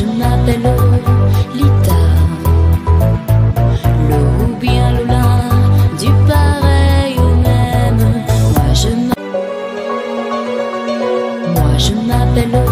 je m'appelle Lita. Le ou bien Lola, du pareil au même. Moi je m'appelle. Moi je m'appelle.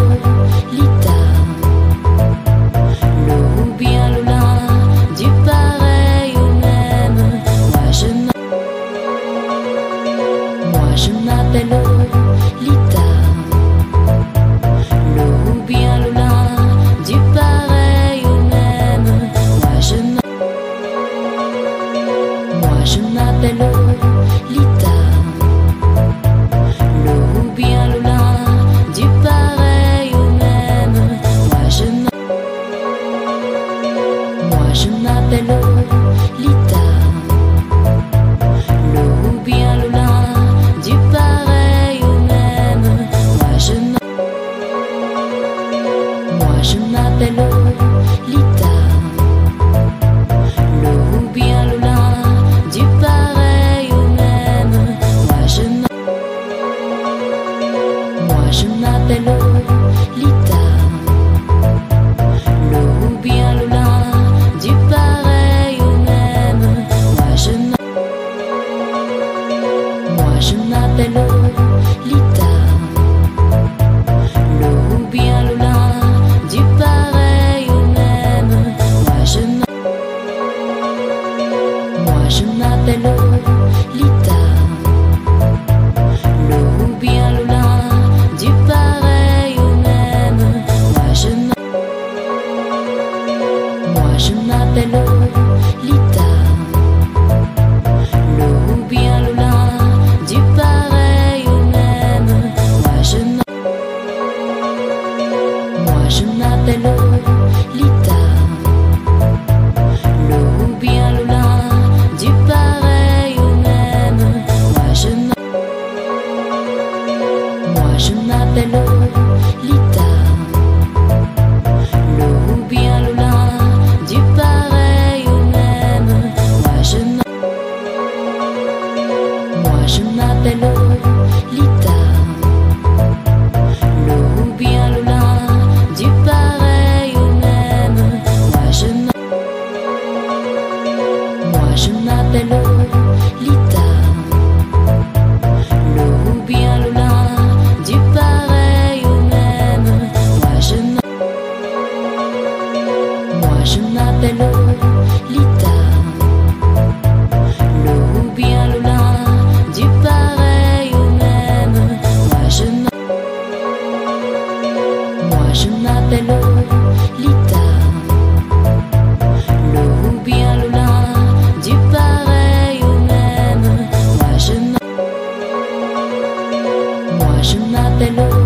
je m'appelle Lita. Le ou bien du pareil même. Moi je m'appelle. Moi je m'appelle Lita. Le ou bien du pareil même. Moi je. Moi je m'appelle Lita. L'Ita, l'eau ou bien le lard, du pareil ou même. Moi je m'appelle.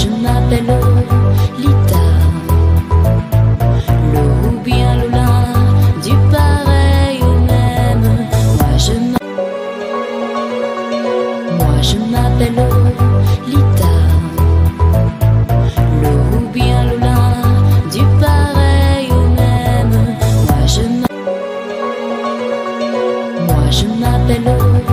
je m'appelle Lita. Le ou bien le du pareil au même. Moi je m'appelle. Moi je m'appelle Lita. Le ou bien le du pareil au même. Moi je m'appelle. Moi je m'appelle.